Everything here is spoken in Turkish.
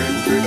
Müzik